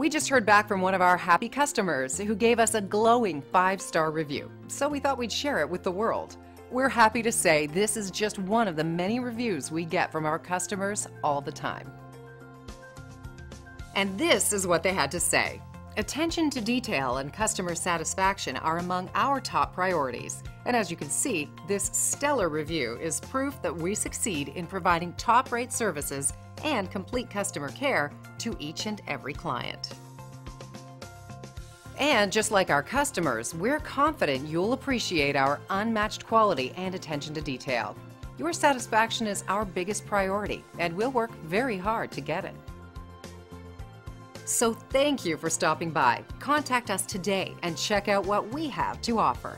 We just heard back from one of our happy customers who gave us a glowing five star review, so we thought we'd share it with the world. We're happy to say this is just one of the many reviews we get from our customers all the time. And this is what they had to say. Attention to detail and customer satisfaction are among our top priorities. And as you can see, this stellar review is proof that we succeed in providing top rate services and complete customer care to each and every client. And just like our customers, we're confident you'll appreciate our unmatched quality and attention to detail. Your satisfaction is our biggest priority, and we'll work very hard to get it. So thank you for stopping by. Contact us today and check out what we have to offer.